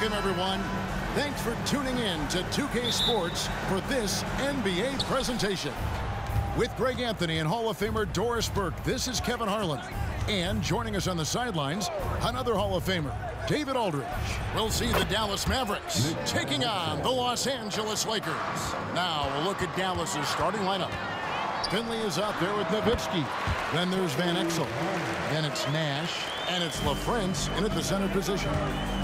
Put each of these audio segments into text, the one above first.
Welcome, everyone. Thanks for tuning in to 2K Sports for this NBA presentation. With Greg Anthony and Hall of Famer Doris Burke, this is Kevin Harlan. And joining us on the sidelines, another Hall of Famer, David Aldridge. We'll see the Dallas Mavericks taking on the Los Angeles Lakers. Now, a look at Dallas's starting lineup. Finley is out there with Nowitzki. Then there's Van Exel. Then it's Nash. And it's LaFrentz in at the center position.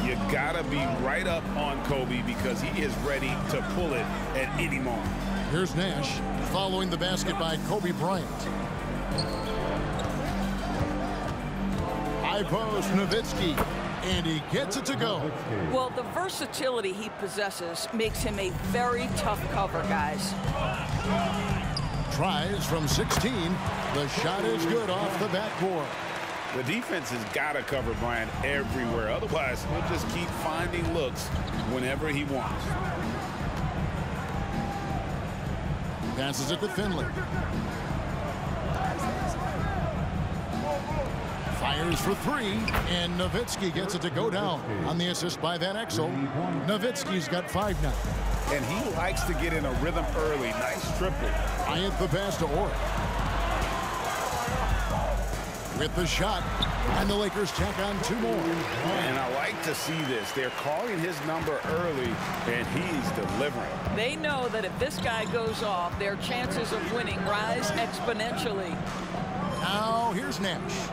You gotta be right up on Kobe because he is ready to pull it at any moment. Here's Nash following the basket by Kobe Bryant. High post, Nowitzki. And he gets it to go. Well, the versatility he possesses makes him a very tough cover, guys. Tries from 16. The shot is good off the backboard. The defense has got to cover Bryant everywhere. Otherwise, he'll just keep finding looks whenever he wants. Passes it to Finley. Fires for three, and Nowitzki gets it to go down on the assist by Van Exel. Nowitzki's got five now. And he likes to get in a rhythm early. Nice triple. Bryant the pass to Horry. With the shot, and the Lakers tack on two more. And I like to see this. They're calling his number early, and he's delivering. They know that if this guy goes off, their chances of winning rise exponentially. Now, here's Nash.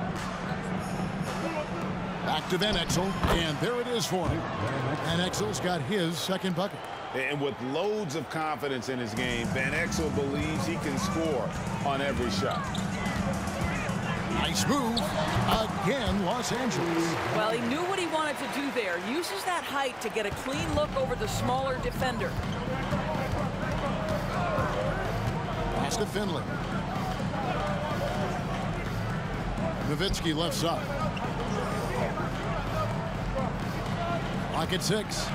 Back to Van Exel, and there it is for him. Van Exel's got his second bucket. And with loads of confidence in his game, Van Exel believes he can score on every shot. Nice move. Again, Los Angeles. Well, he knew what he wanted to do there. Uses that height to get a clean look over the smaller defender. Pass to Finley. Nowitzki left side. Pocket six.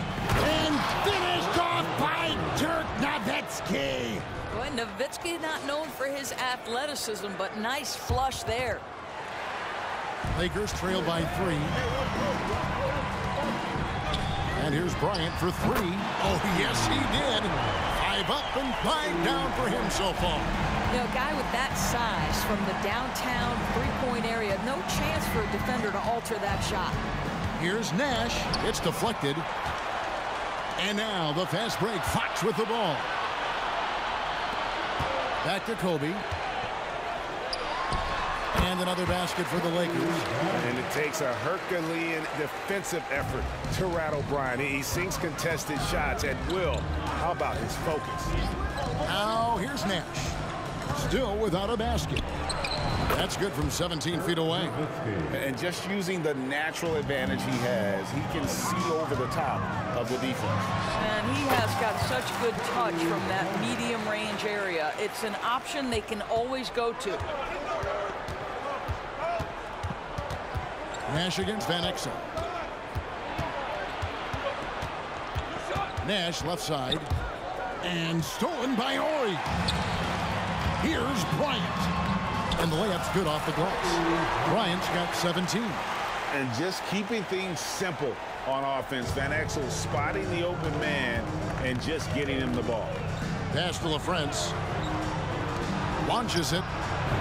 And finished off by Dirk Nowitzki. Boy, Nowitzki not known for his athleticism, but nice flush there. Lakers trail by three. And here's Bryant for three. Oh, yes, he did. Five up and five down for him so far. You know, a guy with that size from the downtown three-point area, no chance for a defender to alter that shot. Here's Nash. It's deflected. And now the fast break. Fox with the ball. Back to Kobe. And another basket for the Lakers. And it takes a Herculean defensive effort to rattle Bryant. He sinks contested shots at will. How about his focus? Now here's Nash. Still without a basket. That's good from 17 feet away. And just using the natural advantage he has, he can see over the top of the defense. And he has got such good touch from that medium range area. It's an option they can always go to. Nash against Van Exel. Nash left side. And stolen by Horry. Here's Bryant. And the layup's good off the glass. Bryant's got 17. And just keeping things simple on offense. Van Exel spotting the open man and just getting him the ball. Pass to LaFrentz. Launches it.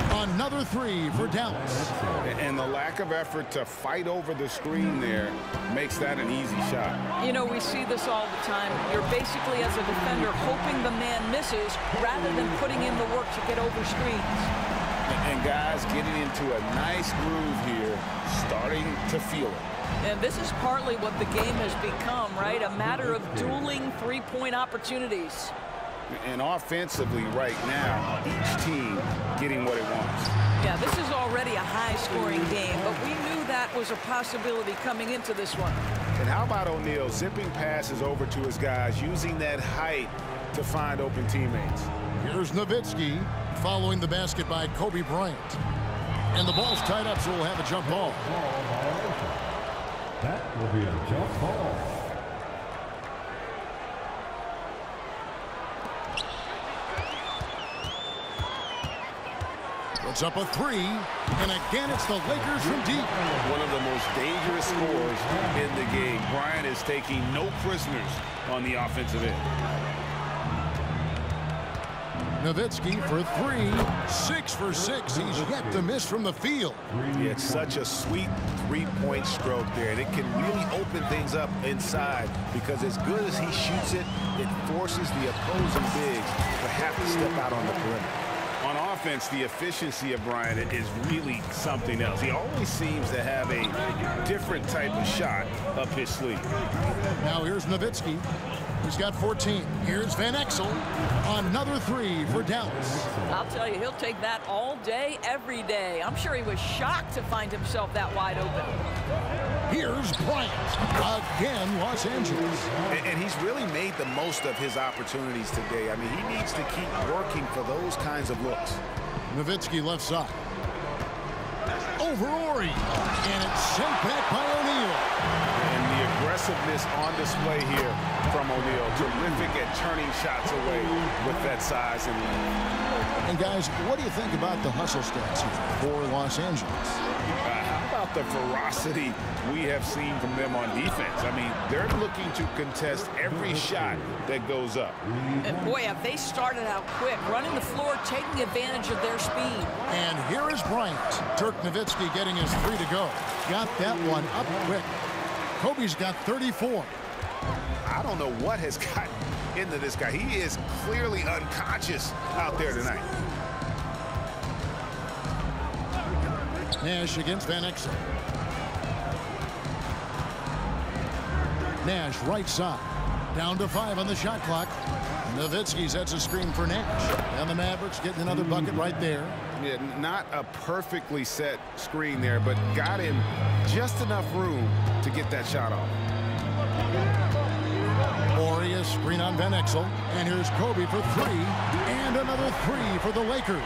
Another three for Dallas. And the lack of effort to fight over the screen there makes that an easy shot. You know, we see this all the time. You're basically, as a defender, hoping the man misses rather than putting in the work to get over screens. And guys getting into a nice groove here, starting to feel it. And this is partly what the game has become, right? A matter of dueling three-point opportunities. And offensively right now, each team getting what it wants. Yeah, this is already a high-scoring game, but we knew that was a possibility coming into this one. And how about O'Neal zipping passes over to his guys, using that height to find open teammates. Here's Nowitzki following the basket by Kobe Bryant. And the ball's tied up, so we'll have a jump ball. That will be a jump ball. puts up a three. And again, it's the Lakers from deep. One of the most dangerous scores in the game. Bryant is taking no prisoners on the offensive end. Nowitzki for three. Six for six. He's yet to miss from the field. Yeah, it's such a sweet three-point stroke there. And it can really open things up inside because as good as he shoots it, it forces the opposing bigs to have to step out on the perimeter. On offense, the efficiency of Bryant is really something else. He always seems to have a different type of shot up his sleeve. Now here's Nowitzki. He's got 14. Here's Van Exel. Another three for Dallas. I'll tell you, he'll take that all day, every day. I'm sure he was shocked to find himself that wide open. Here's Bryant. Again, Los Angeles. And, and, he's really made the most of his opportunities today. I mean, he needs to keep working for those kinds of looks. Nowitzki left side. Over Horry. And it's sent back by O'Neal aggressiveness on display here from O'Neal. Terrific at turning shots away with that size and length. And guys, what do you think about the hustle stats here for Los Angeles? Uh, how about the ferocity we have seen from them on defense? I mean, they're looking to contest every shot that goes up. And boy, have they started out quick, running the floor, taking advantage of their speed. And here is Bryant. Dirk Nowitzki getting his three to go. Got that one up quick. Kobe's got 34. I don't know what has gotten into this guy. He is clearly unconscious out there tonight. Nash against Van Exel. Nash right side. Down to five on the shot clock. Nowitzki sets a screen for Nash. And the Mavericks getting another bucket right there. Yeah, not a perfectly set screen there, but got him just enough room to get that shot off. Boria screen on Van Exel. And here's Kobe for three. And another three for the Lakers.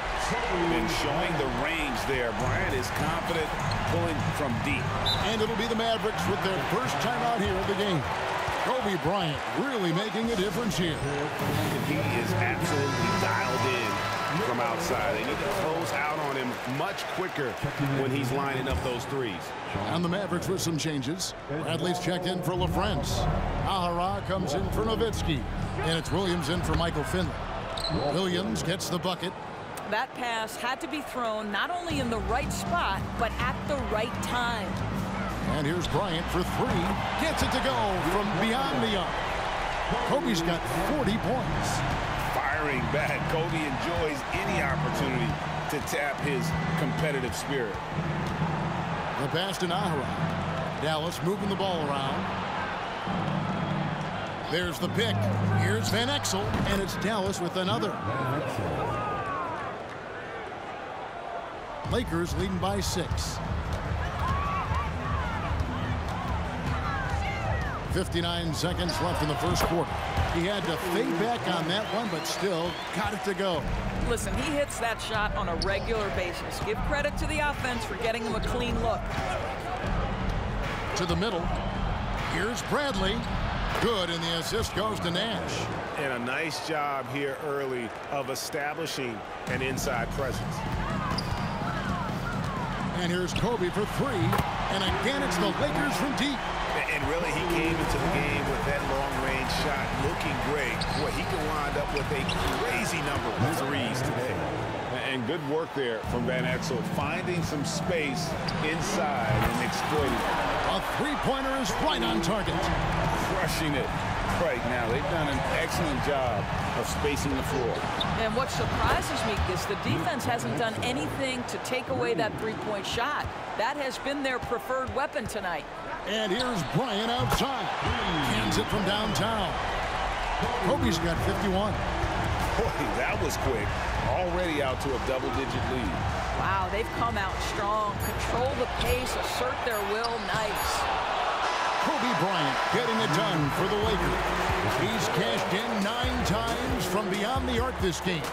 And showing the range there. Bryant is confident pulling from deep. And it'll be the Mavericks with their first time out here of the game. Kobe Bryant really making a difference here. He is absolutely dialed in from outside. They need to close out on him much quicker when he's lining up those threes. And the Mavericks with some changes. Bradley's checked in for LaFrentz. Najera comes in for Nowitzki. And it's Williams in for Michael Finley. Williams gets the bucket. That pass had to be thrown not only in the right spot, but at the right time. And here's Bryant for three. Gets it to go from beyond the arc. Kobe's got 40 points firing back. Kobe enjoys any opportunity to tap his competitive spirit. The pass to Najera. Dallas moving the ball around. There's the pick. Here's Van Exel, and it's Dallas with another. Lakers leading by six. 59 seconds left in the first quarter. He had to fade back on that one, but still got it to go. Listen, he hits that shot on a regular basis. Give credit to the offense for getting him a clean look. To the middle. Here's Bradley. Good, and the assist goes to Nash. And a nice job here early of establishing an inside presence. And here's Kobe for three. And again, it's the Lakers from deep. And really, he came into the game with that long-range shot looking great. Boy, he can wind up with a crazy number of threes today. And good work there from Van Exel, finding some space inside and exploiting it. A three-pointer is right on target. Crushing it right now. They've done an excellent job of spacing the floor. And what surprises me is the defense hasn't done anything to take away that three-point shot. That has been their preferred weapon tonight. And here's Bryant outside. Hands it from downtown. Kobe's got 51. Boy, that was quick. Already out to a double-digit lead. Wow, they've come out strong. Control the pace, assert their will. Nice. Kobe Bryant getting it done for the Lakers. He's cashed in nine times from beyond the arc this game.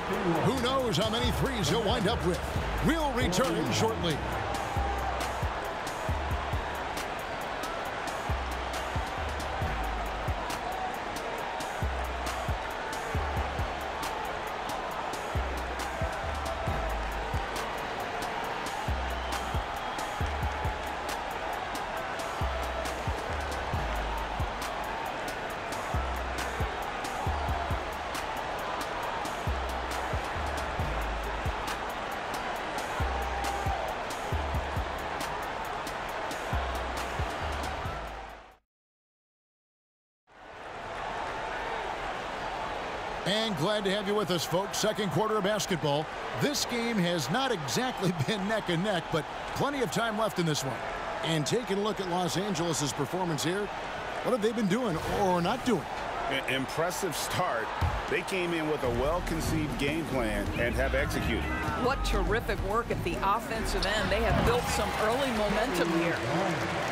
Who knows how many threes he'll wind up with. We'll return shortly. Glad to have you with us, folks. Second quarter of basketball. This game has not exactly been neck and neck, but plenty of time left in this one. And taking a look at Los Angeles' performance here, what have they been doing or not doing? Impressive start. They came in with a well-conceived game plan and have executed. What terrific work at the offensive end. They have built some early momentum here.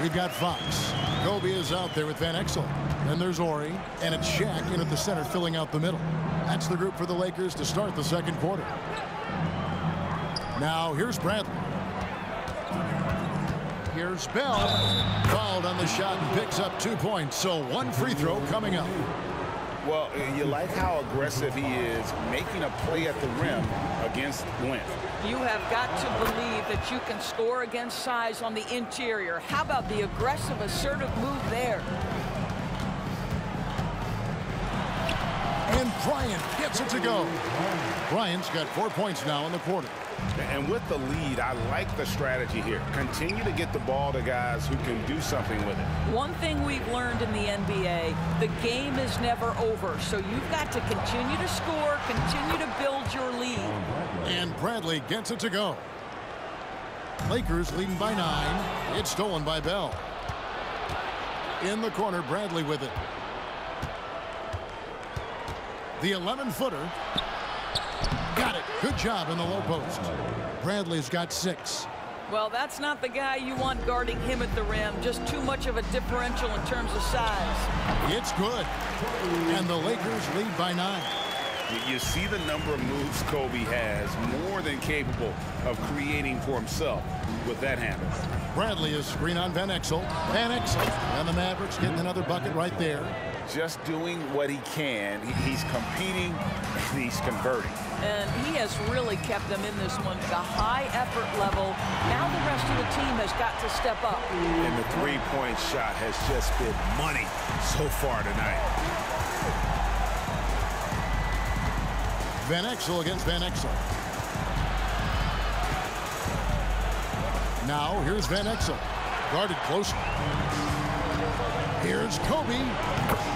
We've got Fox. Kobe is out there with Van Exel. Then there's Horry, and it's Shaq in at the center filling out the middle. That's the group for the Lakers to start the second quarter. Now here's Bradley. Here's Bell. Fouled on the shot and picks up two points. So one free throw coming up. Well, eh, you like how aggressive he is making a play at the rim against length. You have got to believe that you can score against size on the interior. How about the aggressive, assertive move there? And Bryant gets it to go. Bryant's got four points now in the quarter. And with the lead, I like the strategy here. Continue to get the ball to guys who can do something with it. One thing we've learned in the NBA, the game is never over. So you've got to continue to score, continue to build your lead. And Bradley gets it to go. Lakers leading by nine. It's stolen by Bell. In the corner, Bradley with it. The 11-footer. Got it. Good job in the low post. Bradley's got six. Well, that's not the guy you want guarding him at the rim. Just too much of a differential in terms of size. It's good. And the Lakers lead by nine. You see the number of moves Kobe has, more than capable of creating for himself with that handle. Bradley is screen on Van Exel. Van Exel. And the Mavericks getting another bucket right there. Just doing what he can. He's competing and he's converting. And he has really kept them in this one. The high effort level. Now the rest of the team has got to step up. And the three-point shot has just been money so far tonight. Van Exel against Van Exel. Now here's Van Exel. Guarded closely. Here's Kobe.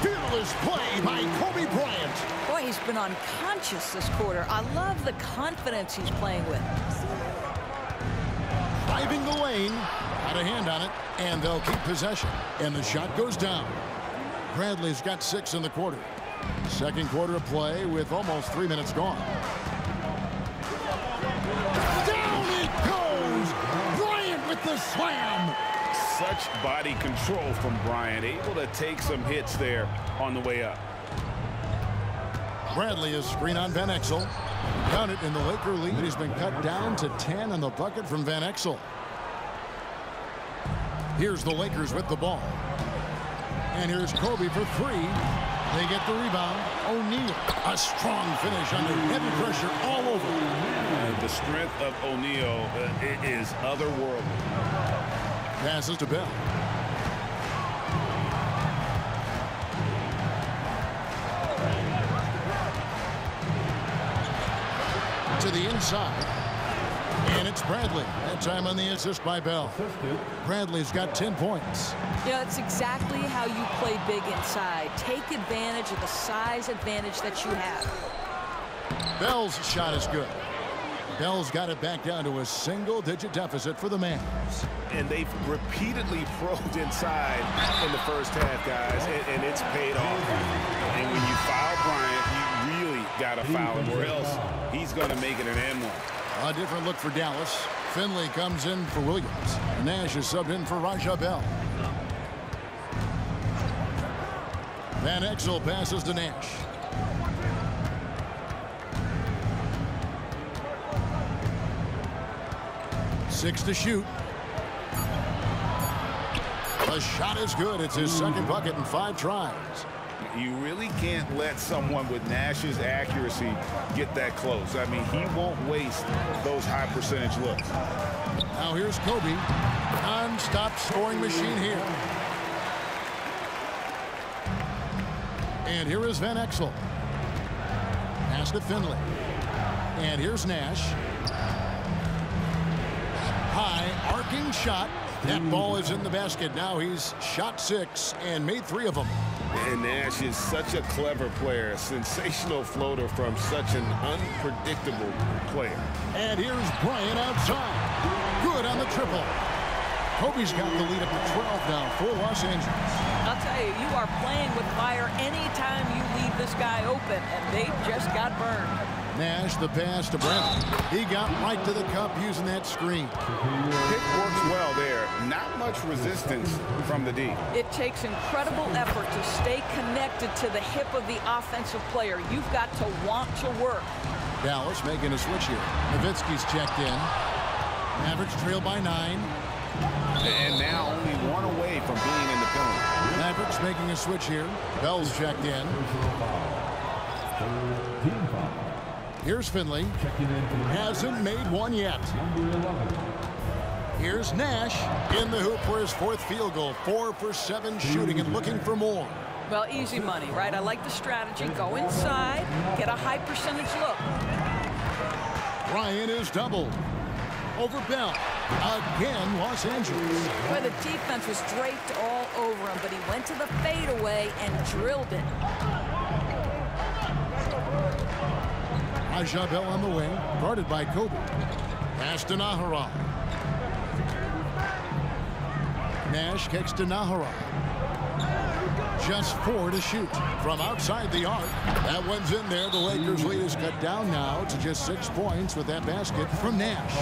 Fearless play by Kobe Bryant. Boy, he's been unconscious this quarter. I love the confidence he's playing with. Driving the lane. Got a hand on it. And they'll keep possession. And the shot goes down. Bradley's got six in the quarter. Second quarter of play with almost three minutes gone. Down it goes! Bryant with the slam! Such body control from Bryant, able to take some hits there on the way up. Bradley is screen on Van Exel. Count it in the Laker lead. He's been cut down to 10 on the bucket from Van Exel. Here's the Lakers with the ball. And here's Kobe for three. They get the rebound. O'Neal, a strong finish under heavy pressure all over. And the strength of O'Neal uh, is otherworldly. Passes to Bell. To the inside. And it's Bradley. That time on the assist by Bell. Bradley's got 10 points. Yeah, it's exactly how you play big inside. Take advantage of the size advantage that you have. Bell's shot is good. Bell's got it back down to a single-digit deficit for the Mavs. And they've repeatedly probed inside in the first half, guys, and, and it's paid off. And when you foul Bryant, you really got to foul him, or else he's going to make it an N1. A different look for Dallas. Finley comes in for Williams. Nash is subbed in for Raja Bell. Van Exel passes to Nash. Six to shoot. The shot is good. It's his second bucket in five tries. You really can't let someone with Nash's accuracy get that close. I mean, he won't waste those high percentage looks. Now here's Kobe. Non-stop scoring machine here. And here is Van Exel. Pass to Finley. And here's Nash. High arcing shot. That hmm. ball is in the basket. Now he's shot six and made three of them. And Nash is such a clever player, a sensational floater from such an unpredictable player. And here's Bryant outside. Good on the triple. Kobe's got the lead up to 12 now for Los Angeles. I'll tell you, you are playing with fire anytime you leave this guy open, and they just got burned. Nash, the pass to Brown. He got right to the cup using that screen. Pick works well there. Not much resistance from the D. It takes incredible effort to stay connected to the hip of the offensive player. You've got to want to work. Dallas making a switch here. Nowitzki's checked in. Mavericks trail by nine. And now only one away from being in the penalty. Mavericks making a switch here. Bell's checked in. Team foul. Here's Finley. Checking in for Hasn't made one yet. Here's Nash in the hoop for his fourth field goal. Four for seven shooting and looking for more. Well, easy money, right? I like the strategy. Go inside, get a high percentage look. Ryan is doubled. Over Bell. Again, Los Angeles. Boy, the defense was draped all over him, but he went to the fadeaway and drilled it. Raja Bell on the wing, guarded by Kobe. Pass to Najera. Nash kicks to Najera. Just four to shoot. From outside the arc. That one's in there. The Lakers lead is cut down now to just six points with that basket from Nash.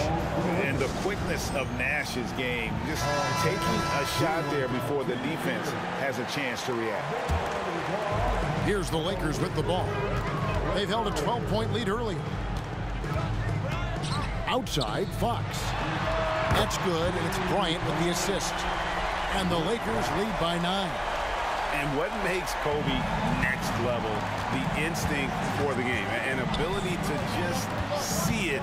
And the quickness of Nash's game, just taking a shot there before the defense has a chance to react. Here's the Lakers with the ball. They've held a 12-point lead early. Outside, Fox. That's good, and it's Bryant with the assist. And the Lakers lead by nine. And what makes Kobe next level, the instinct for the game, an ability to just see it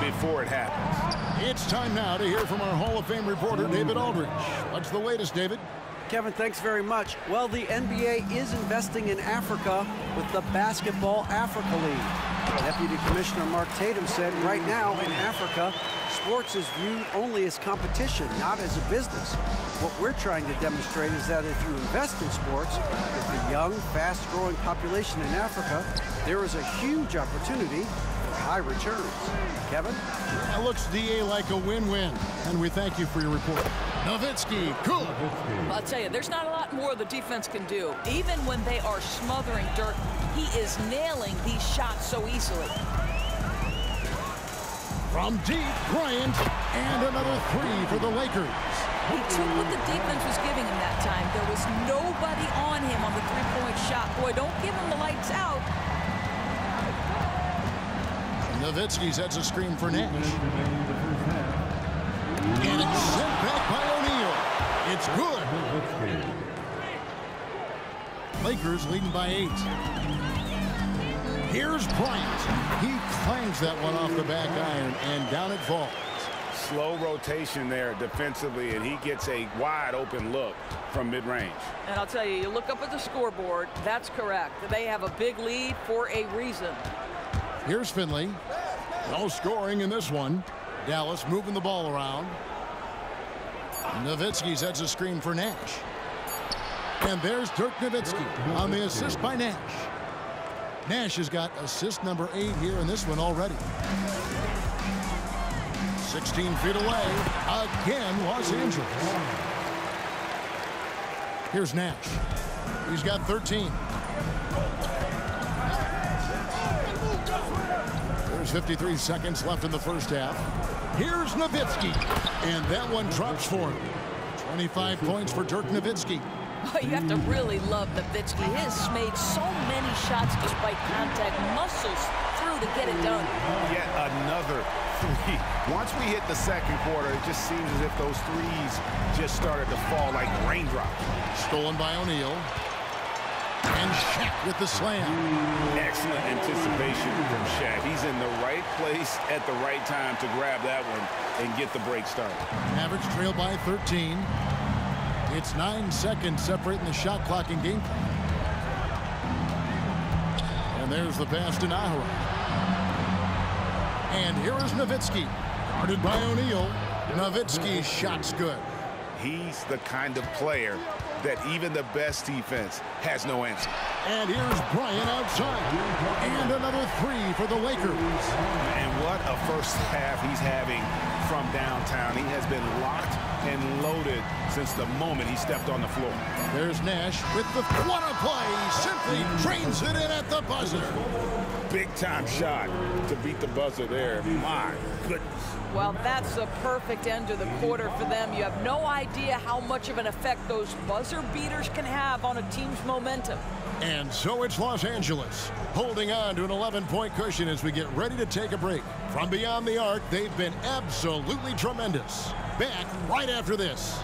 before it happens. It's time now to hear from our Hall of Fame reporter, David Aldridge. What's the latest, David? Kevin, thanks very much. Well, the NBA is investing in Africa with the Basketball Africa League. Deputy Commissioner Mark Tatum said right now in Africa, sports is viewed only as competition, not as a business. What we're trying to demonstrate is that if you invest in sports, with the young, fast-growing population in Africa, there is a huge opportunity high returns. Kevin? That looks, DA, like a win-win. And we thank you for your report. Nowitzki, cool. I'll tell you, there's not a lot more the defense can do. Even when they are smothering Dirk, he is nailing these shots so easily. From deep, Bryant, and another three for the Lakers. He took what the defense was giving him that time. There was nobody on him on the three-point shot. Boy, don't give him the lights out. Nowitzki sets a screen for Nash. Minutes remaining in the first half. And it's sent back by O'Neal. It's good. Lakers leading by eight. Here's Bryant. He clangs that one off the back iron, and down it falls. Slow rotation there defensively, and he gets a wide open look from mid-range. And I'll tell you, you look up at the scoreboard, that's correct. They have a big lead for a reason. Here's Finley. No scoring in this one. Dallas moving the ball around. Nowitzki sets a screen for Nash. And there's Dirk Nowitzki on the assist by Nash. Nash has got assist number eight here in this one already. 16 feet away. Again, Los Angeles. Here's Nash. He's got 13. There's 53 seconds left in the first half. Here's Nowitzki. And that one drops for him. 25 points for Dirk Nowitzki. Boy, you have to really love Nowitzki. He has made so many shots despite contact. Muscles through to get it done. Yet another three. Once we hit the second quarter, it just seems as if those threes just started to fall like raindrops. Stolen by O'Neal. And Shaq with the slam. Excellent anticipation from Shaq. He's in the right place at the right time to grab that one and get the break started. Mavericks trail by 13. It's nine seconds separating the shot clock and game clock. And there's the pass to Najera. And here is Nowitzki. Guarded by O'Neal. Nowitzki's shot's good. He's the kind of player that even the best defense has no answer. And here's Bryant outside. And another three for the Lakers. And what a first half he's having from downtown. He has been locked and loaded since the moment he stepped on the floor. There's Nash with the corner play. He simply trains it in at the buzzer. Big time shot to beat the buzzer there. My goodness. Well, that's the perfect end to the quarter for them. You have no idea how much of an effect those buzzer beaters can have on a team's momentum. And so it's Los Angeles, holding on to an 11-point cushion as we get ready to take a break. From beyond the arc, they've been absolutely tremendous. Back right after this.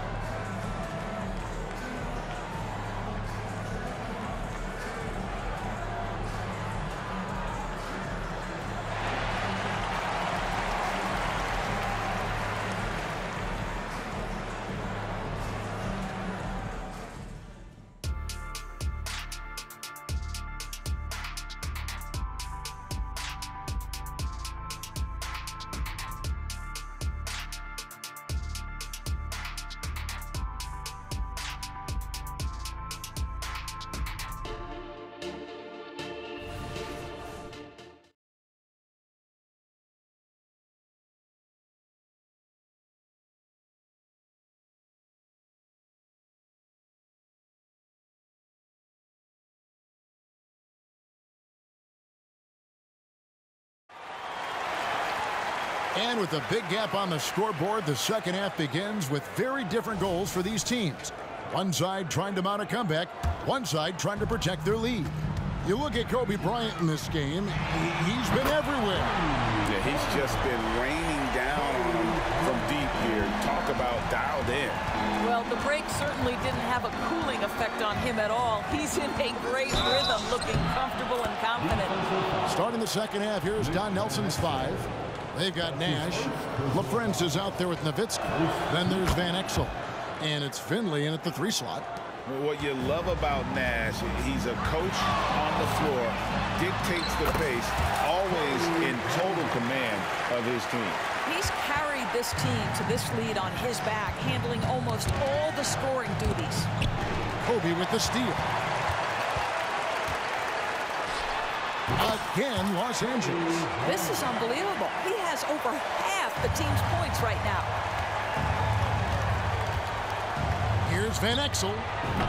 And with a big gap on the scoreboard, the second half begins with very different goals for these teams. One side trying to mount a comeback, one side trying to protect their lead. You look at Kobe Bryant in this game, he's been everywhere. Yeah, he's just been raining down on them from deep here. Talk about dialed in. Well, the break certainly didn't have a cooling effect on him at all. He's in a great rhythm, looking comfortable and confident. Starting the second half, here's Don Nelson's five. They've got Nash. LaFrentz is out there with Nowitzki. Then there's Van Exel. And it's Finley in at the three slot. What you love about Nash, he's a coach on the floor, dictates the pace, always in total command of his team. He's carried this team to this lead on his back, handling almost all the scoring duties. Kobe with the steal. Again, Los Angeles. This is unbelievable. He has over half the team's points right now. Here's Van Exel.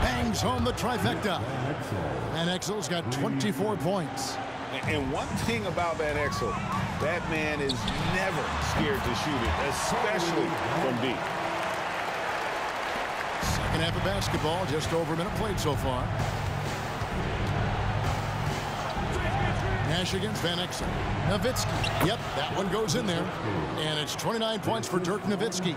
Bangs home the trifecta. Van Exel's got 24 points. And one thing about Van Exel, that man is never scared to shoot it, especially from deep. Second half of basketball, just over a minute played so far. Nash against Van Exel. Nowitzki. Yep, that one goes in there. And it's 29 points for Dirk Nowitzki.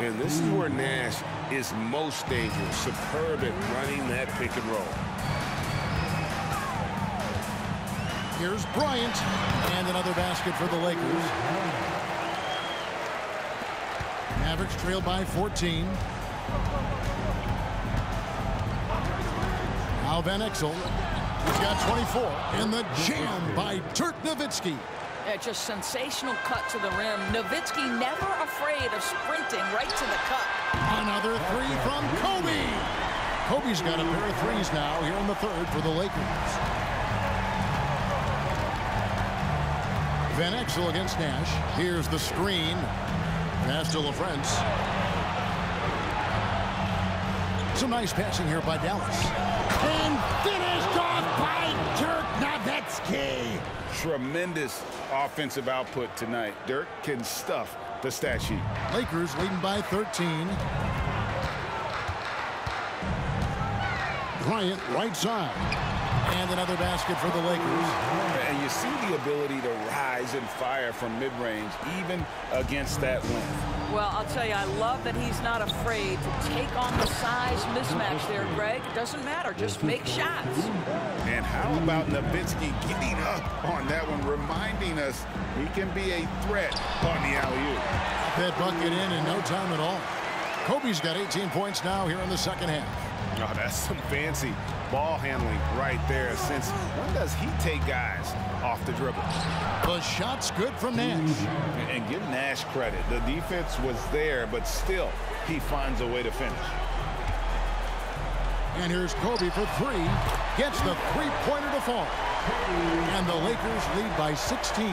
And this is where Nash is most dangerous, superb at running that pick and roll. Here's Bryant. And another basket for the Lakers. Mavericks trail by 14. Now Van Exel. He's got 24. And the jam by Dirk Nowitzki. Yeah, just sensational cut to the rim. Nowitzki never afraid of sprinting right to the cup. Another three from Kobe. Kobe's got a pair of threes now here in the third for the Lakers. Van Exel against Nash. Here's the screen. Pass to LaFrentz. Some nice passing here by Dallas. And finished off by Dirk Nowitzki. Tremendous offensive output tonight. Dirk can stuff the stat sheet. Lakers leading by 13. Bryant right side. And another basket for the Lakers. And you see the ability to rise and fire from mid-range, even against that length. Well, I'll tell you, I love that he's not afraid to take on the size mismatch there, Greg. It doesn't matter. Just make shots. And how about Nowitzki getting up on that one, reminding us he can be a threat on the alley-oop. That bucket in in no time at all. Kobe's got 18 points now here in the second half. Oh, that's some fancy ball handling right there. Since when does he take guys off the dribble? The shot's good from Nash. And give Nash credit. The defense was there, but still, he finds a way to finish. And here's Kobe for three. Gets the three-pointer to fall. And the Lakers lead by 16.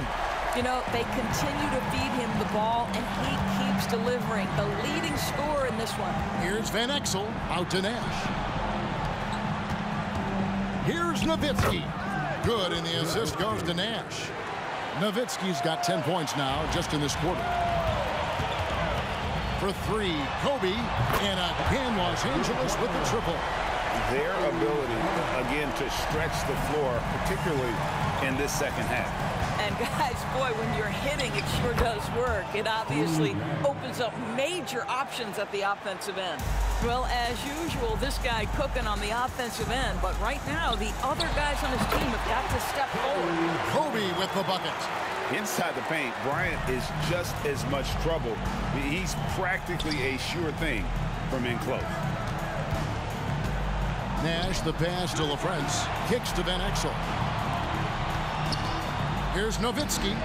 You know, they continue to feed him the ball, and he keeps delivering. The leading scorer in this one. Here's Van Exel out to Nash. Here's Nowitzki. Good, and the assist goes to Nash. Nowitzki's got 10 points now just in this quarter. For three, Kobe, and again Los Angeles with the triple. Their ability, again, to stretch the floor, particularly in this second half. And guys, boy, when you're hitting, it sure does work. It obviously opens up major options at the offensive end. Well, as usual, this guy cooking on the offensive end, but right now, the other guys on his team have got to step forward. Kobe with the bucket. Inside the paint, Bryant is just as much trouble. He's practically a sure thing from in close. Nash, the pass to LaFrentz. Kicks to Van Exel. Here's Nowitzki.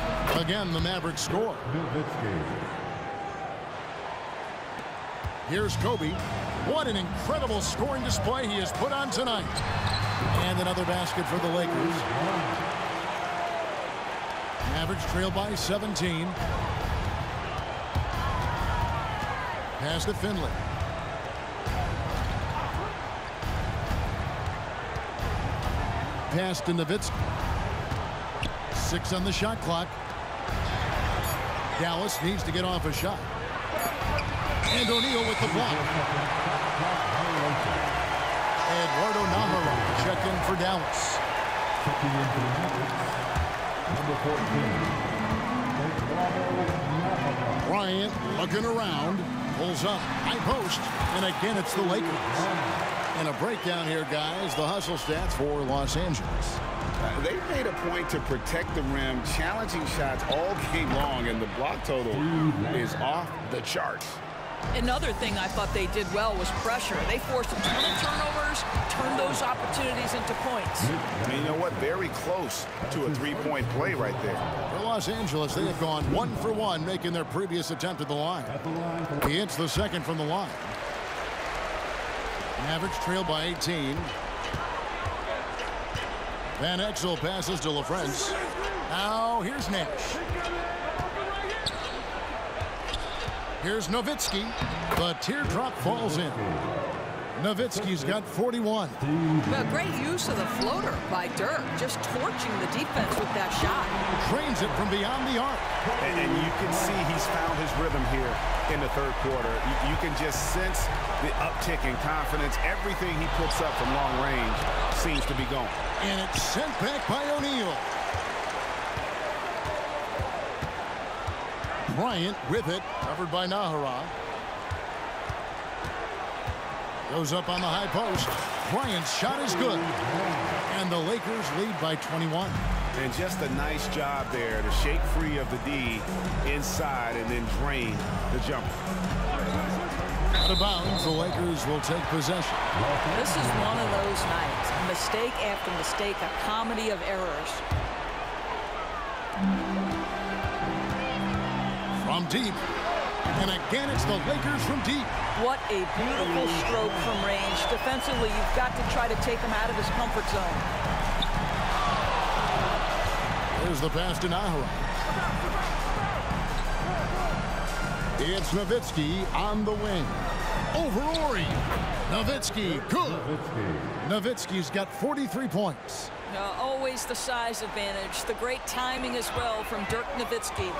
Again, the Mavericks score. Nowitzki. Here's Kobe. What an incredible scoring display he has put on tonight. And another basket for the Lakers. Average trail by 17. Pass to Finley. Pass to Nowitzki. Six on the shot clock. Dallas needs to get off a shot. And O'Neal with the block. Eduardo Najera check in for Dallas. Checking in for Mavericks. Number 14. Eduardo Bryant looking around. Pulls up. High post. And again, it's the Lakers. And a breakdown here, guys. The hustle stats for Los Angeles. Uh, they made a point to protect the rim, challenging shots all game long, and the block total is off the charts. Another thing I thought they did well was pressure. They forced a ton of turnovers, turned those opportunities into points. And you know what? Very close to a three-point play right there. For Los Angeles, they have gone one for one, making their previous attempt at the line. At the line for He hits the second from the line. Mavericks trail by 18. Van Exel passes to LaFrentz. Now here's Nash. Here's Nowitzki. The teardrop falls in. Nowitzki's got 41. Well, great use of the floater by Dirk, just torching the defense with that shot. Trains it from beyond the arc. And, and you can see he's found his rhythm here in the third quarter. You, you can just sense the uptick in confidence. Everything he puts up from long range seems to be going. And it's sent back by O'Neal. Bryant with it, covered by Najera. Goes up on the high post. Bryant's shot is good. And the Lakers lead by 21. And just a nice job there to shake free of the D inside and then drain the jumper. Out of bounds, the Lakers will take possession. This is one of those nights. Mistake after mistake, a comedy of errors. From deep. And again, it's the Lakers from deep. What a beautiful stroke from range. Defensively, you've got to try to take him out of his comfort zone. Here's the pass to Najera. It's Nowitzki on the wing. Over Horry. Nowitzki, good. Nowitzki. Nowitzki's got 43 points. Uh, always the size advantage. The great timing as well from Dirk Nowitzki.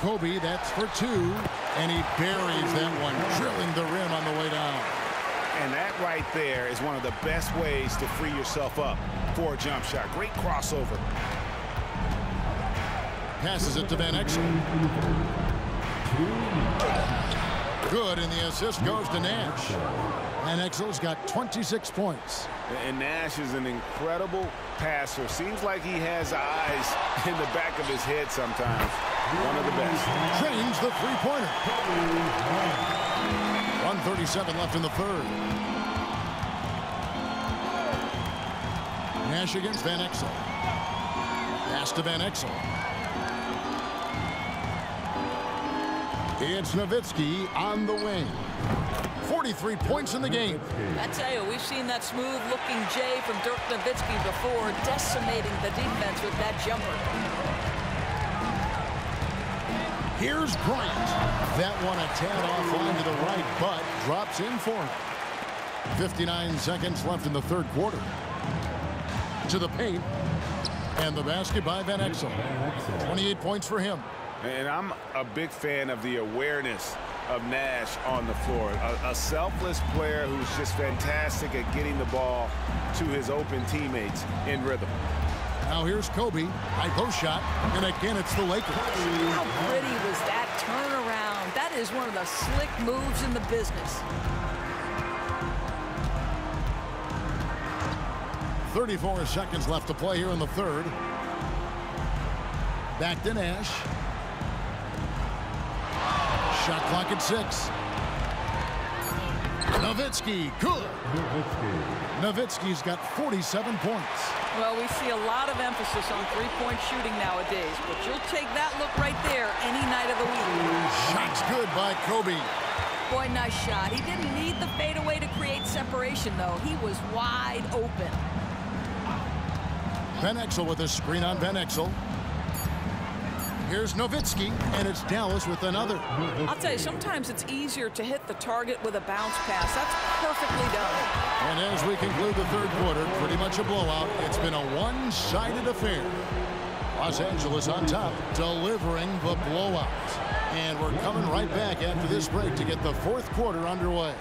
Kobe, that's for two. And he buries that one, drilling the rim on the way down. And that right there is one of the best ways to free yourself up for a jump shot. Great crossover. Passes it to Van Exel. Good, and the assist goes to Nash. Van Exel's got 26 points. And Nash is an incredible passer. Seems like he has eyes in the back of his head sometimes. One of the best. Drains the three-pointer. 137 left in the third. Nash against Van Exel. Pass to Van Exel. It's Nowitzki on the wing. 43 points in the game. I tell you, we've seen that smooth-looking Jay from Dirk Nowitzki before, decimating the defense with that jumper. Here's Bryant. That one a tad off line to the right, but drops in for him. 59 seconds left in the third quarter. To the paint. And the basket by Van Exel. 28 points for him. And I'm a big fan of the awareness of Nash on the floor. A, a, selfless player who's just fantastic at getting the ball to his open teammates in rhythm. Now here's Kobe. High post shot. And again, it's the Lakers. How pretty was that turnaround? That is one of the slick moves in the business. 34 seconds left to play here in the third. Back to Nash. Shot clock at six. Nowitzki, good. Nowitzki's got 47 points. Well, we see a lot of emphasis on three-point shooting nowadays, but you'll take that look right there any night of the week. Shot's good by Kobe. Boy, nice shot. He didn't need the fadeaway to create separation, though. He was wide open. Van Exel with a screen on Van Exel. Here's Nowitzki, and it's Dallas with another. I'll tell you, sometimes it's easier to hit the target with a bounce pass. That's perfectly done. And as we conclude the third quarter, pretty much a blowout. It's been a one-sided affair. Los Angeles on top, delivering the blowout. And we're coming right back after this break to get the fourth quarter underway.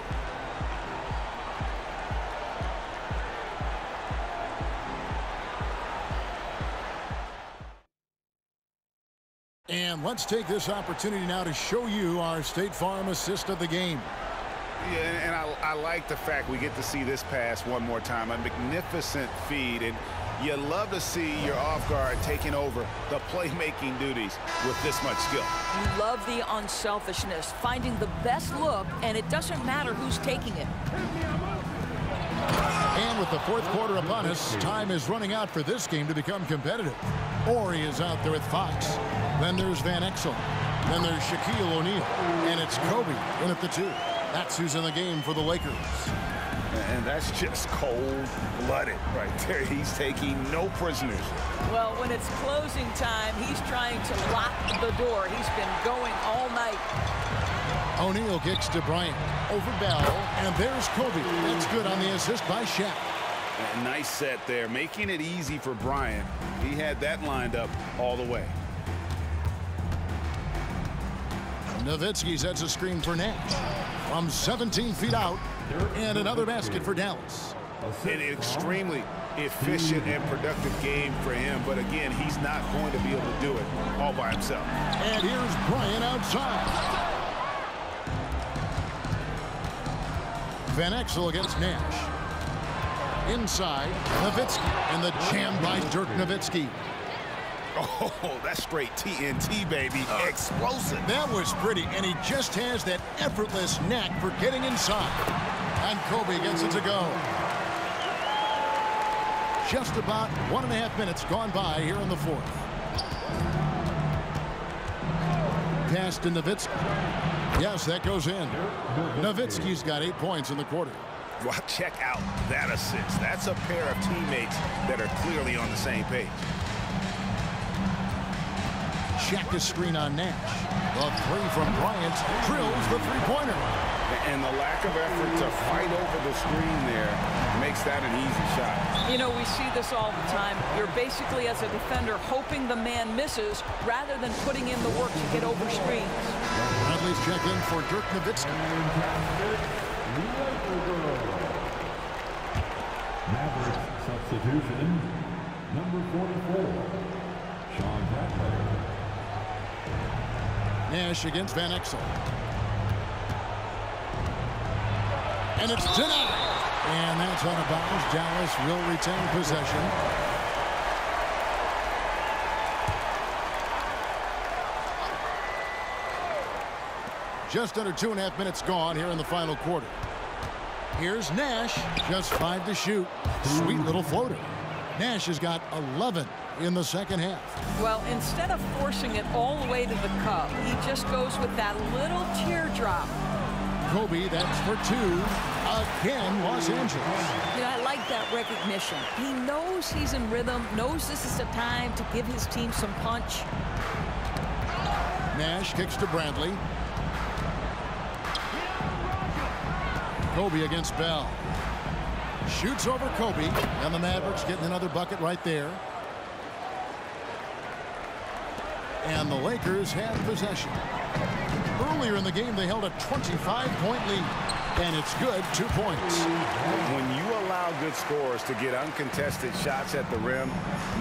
And let's take this opportunity now to show you our State Farm assist of the game. Yeah, and I, I, like the fact we get to see this pass one more time. A magnificent feed, and you love to see your off guard taking over the playmaking duties with this much skill. You love the unselfishness, finding the best look, and it doesn't matter who's taking it. And with the fourth quarter upon us, time is running out for this game to become competitive. Horry is out there with Fox. Then there's Van Exel. Then there's Shaquille O'Neal. And it's Kobe in at the two. That's who's in the game for the Lakers. And that's just cold-blooded right there. He's taking no prisoners. Well, when it's closing time, he's trying to lock the door. He's been going all night. O'Neal kicks to Bryant. Over Bell. And there's Kobe. That's good on the assist by Shaq. A nice set there, making it easy for Bryant. He had that lined up all the way. Nowitzki sets a screen for Nash. From 17 feet out, and another basket for Dallas. An extremely efficient and productive game for him, but again, he's not going to be able to do it all by himself. And here's Bryant outside. Van Exel against Nash. Inside, Nowitzki, and the jam by Dirk Nowitzki. Oh, that's straight TNT, baby. Uh. Explosive. That was pretty, and he just has that effortless knack for getting inside. And Kobe gets it to go. Just about one and a half minutes gone by here in the fourth. Pass to Nowitzki. Yes, that goes in. Nowitzki's got eight points in the quarter. Well, check out that assist. That's a pair of teammates that are clearly on the same page. Check the screen on Nash. The three from Bryant drills the three-pointer. And the lack of effort to fight over the screen there makes that an easy shot. You know, we see this all the time. You're basically, as a defender, hoping the man misses rather than putting in the work to get over screens. Bradley's check in for Dirk Nowitzki. Mavericks substitution, number 44, Shawn Bradley. Nash against Van Exel. And it's denied. And that's out of bounds. Dallas will retain possession. Just under two and a half minutes gone here in the final quarter. Here's Nash, just five to shoot. Sweet little floater. Nash has got 11 in the second half. Well, instead of forcing it all the way to the cup, he just goes with that little teardrop. Kobe, that's for two. Again, Los Angeles. You know, I like that recognition. He knows he's in rhythm, knows this is the time to give his team some punch. Nash kicks to Bradley. Kobe against Bell. Shoots over Kobe, and the Mavericks getting another bucket right there. And the Lakers have possession. Earlier in the game, they held a 25-point lead. And it's good, two points. When you allow good scorers to get uncontested shots at the rim,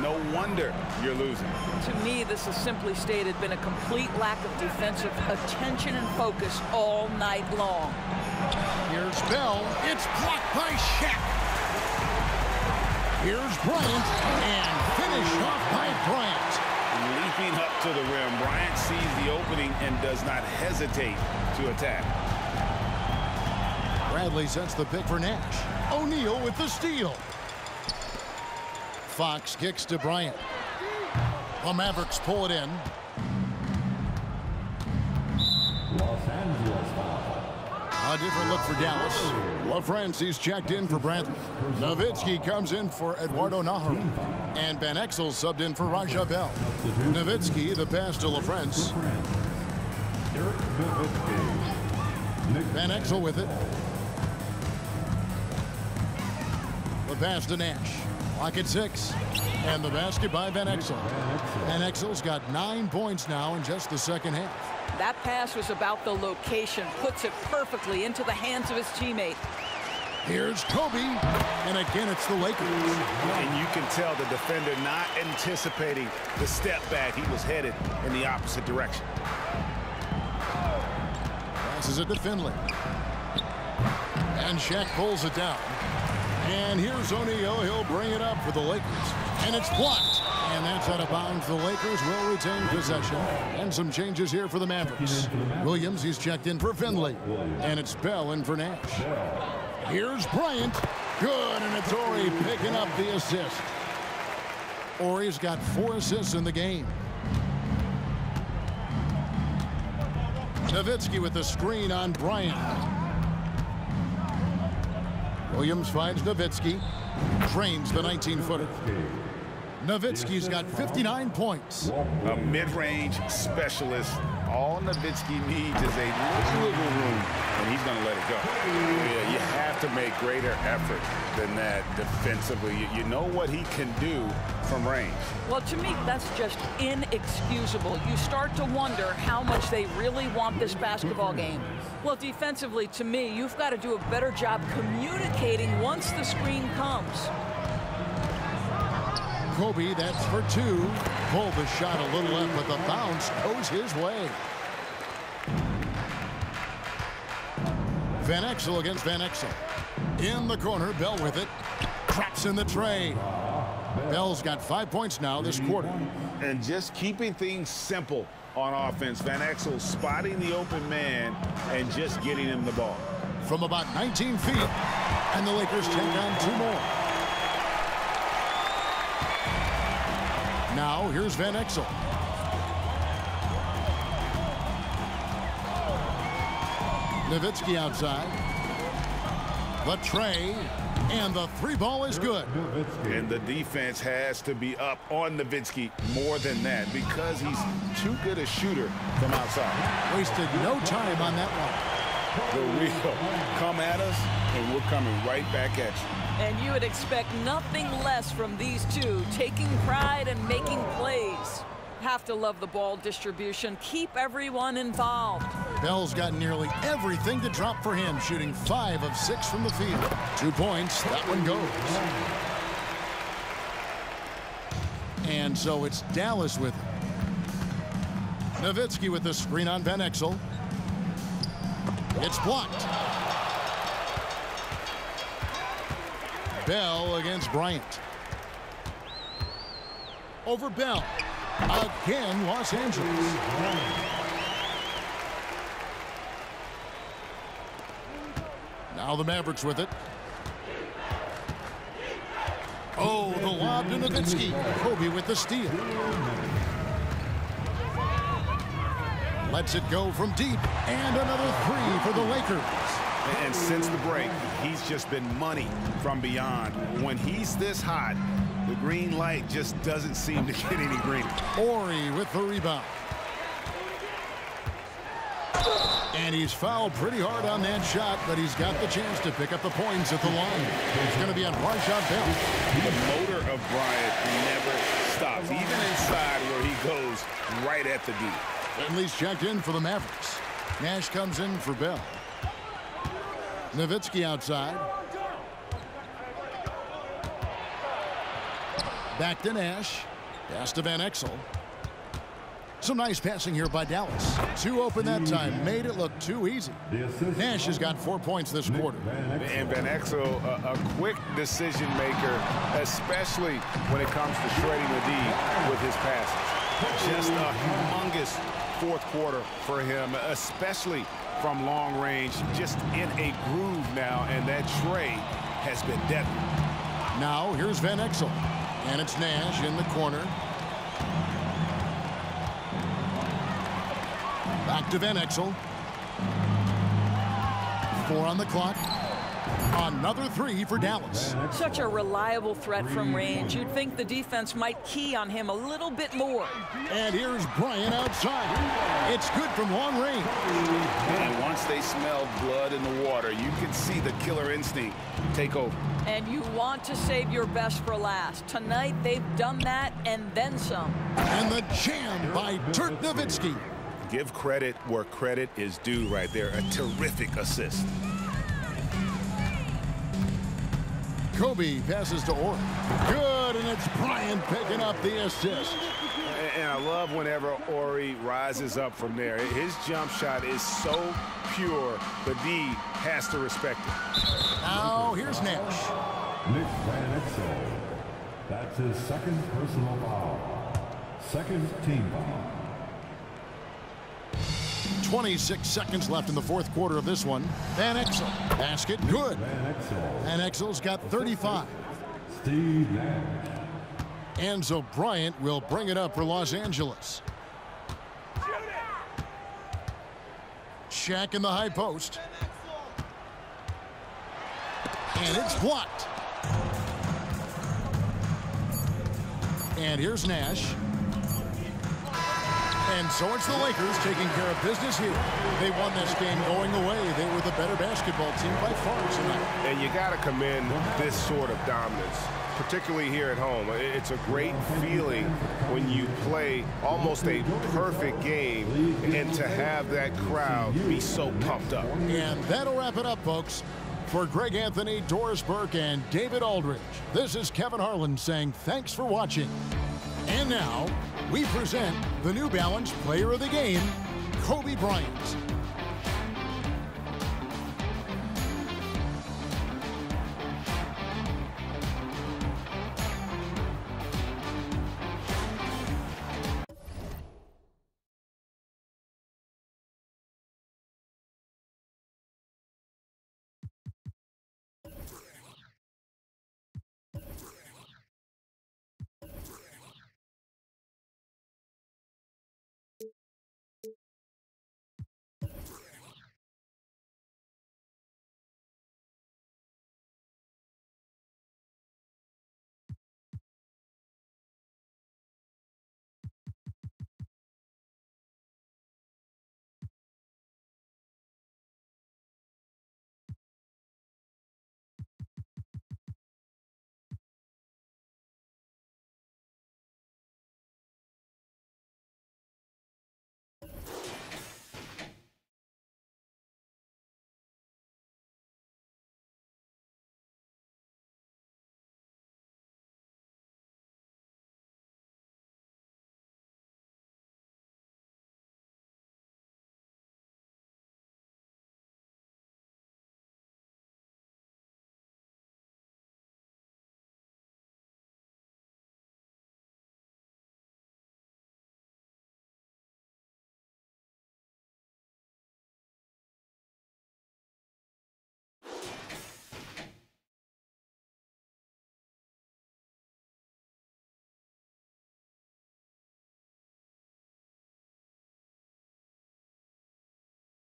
no wonder you're losing. To me, this has simply stated been a complete lack of defensive attention and focus all night long. Here's Bell. It's blocked by Shaq. Here's Bryant. And finished off by Bryant. Leaping up to the rim, Bryant sees the opening and does not hesitate to attack. Bradley sets the pick for Nash. O'Neal with the steal. Fox kicks to Bryant. The Mavericks pull it in. Los Angeles foul. A different look for Dallas. LaFrentz checked in for Bradley. Nowitzki comes in for Eduardo Najera. And Van Exel subbed in for Raja Bell. Nowitzki, the pass to LaFrentz. Van Exel with it. The pass to Nash. Clock at six. And the basket by Van Exel. Van Exel's got nine points now in just the second half. That pass was about the location, puts it perfectly into the hands of his teammate. Here's Kobe. And again, it's the Lakers. And you can tell the defender not anticipating the step back. He was headed in the opposite direction. Passes it to Finley. And Shaq pulls it down. And here's O'Neal. He'll bring it up for the Lakers. And it's blocked. And that's out of bounds. The Lakers will retain possession. And some changes here for the Mavericks. Williams, he's checked in for Finley. And it's Bell in for Nash. Here's Bryant. Good. And it's Horry picking up the assist. Horry's got four assists in the game. Nowitzki with the screen on Bryant. Williams finds Nowitzki. Drains the 19-footer. Nowitzki's got 59 points. A mid-range specialist. All Nowitzki needs is a little wiggle room, and he's going to let it go. Yeah, you have to make greater effort than that defensively. You, you know what he can do from range. Well, to me, that's just inexcusable. You start to wonder how much they really want this basketball game. Well, defensively, to me, you've got to do a better job communicating once the screen comes. Kobe, that's for two. The shot a little left, but the bounce goes his way. Van Exel against Van Exel. In the corner, Bell with it. Traps in the trey. Bell's got five points now this quarter. And just keeping things simple on offense. Van Exel spotting the open man and just getting him the ball. From about 19 feet, and the Lakers take on two more. Now, here's Van Exel. Nowitzki outside. The trey, and the three ball is good. And the defense has to be up on Nowitzki more than that because he's too good a shooter from outside. Wasted no time on that one. The real come at us, and we're coming right back at you. And you would expect nothing less from these two, taking pride and making plays. Have to love the ball distribution. Keep everyone involved. Bell's got nearly everything to drop for him, shooting five of six from the field. Two points, that one goes. And so it's Dallas with it. Nowitzki with the screen on Van Exel. It's blocked. Bell against Bryant. Over Bell. Again, Los Angeles. Now the Mavericks with it. Oh, the lob to Nowitzki. Kobe with the steal. Lets it go from deep. And another three for the Lakers. And since the break, he's just been money from beyond. When he's this hot, the green light just doesn't seem to get any greener. Horry with the rebound. And he's fouled pretty hard on that shot, but he's got the chance to pick up the points at the line. It's going to be on Raja Bell. The motor of Bryant never stops, even inside where he goes right at the D. Finley's checked in for the Mavericks. Nash comes in for Bell. Nowitzki outside. Back to Nash. Pass to Van Exel. Some nice passing here by Dallas. Two open that time. Made it look too easy. Nash has got four points this quarter. And Van Exel, a, a quick decision maker, especially when it comes to shredding the D with his passes. Just a humongous fourth quarter for him, especially from long range. Just in a groove now, and that trey has been deadly. Now, here's Van Exel. And it's Nash in the corner. Back to Van Exel. Four on the clock. Another three for Dallas. Such a reliable threat from range. You'd think the defense might key on him a little bit more. And here's Bryant outside. It's good from long range. And once they smell blood in the water, you can see the killer instinct take over. And you want to save your best for last. Tonight, they've done that and then some. And the jam by Dirk Nowitzki. Give credit where credit is due right there. A terrific assist. Kobe passes to Horry. Good, and it's Bryant picking up the assist. And I love whenever Horry rises up from there. His jump shot is so pure, the D has to respect it. Now, here's Nash. Nick Van Exel. That's his second personal foul. Second team foul. 26 seconds left in the fourth quarter of this one. Van Exel. Basket good. Van Exel. Van Exel's got 35. Steve Nash. Enzo Bryant will bring it up for Los Angeles. Shaq in the high post. And it's blocked. And here's Nash. And so it's the Lakers taking care of business here. They won this game going away. They were the better basketball team by far tonight. And you got to commend this sort of dominance, particularly here at home. It's a great feeling when you play almost a perfect game and to have that crowd be so pumped up. And that'll wrap it up, folks. For Greg Anthony, Doris Burke, and David Aldridge, this is Kevin Harlan saying thanks for watching. And now, we present the New Balance Player of the Game, Kobe Bryant.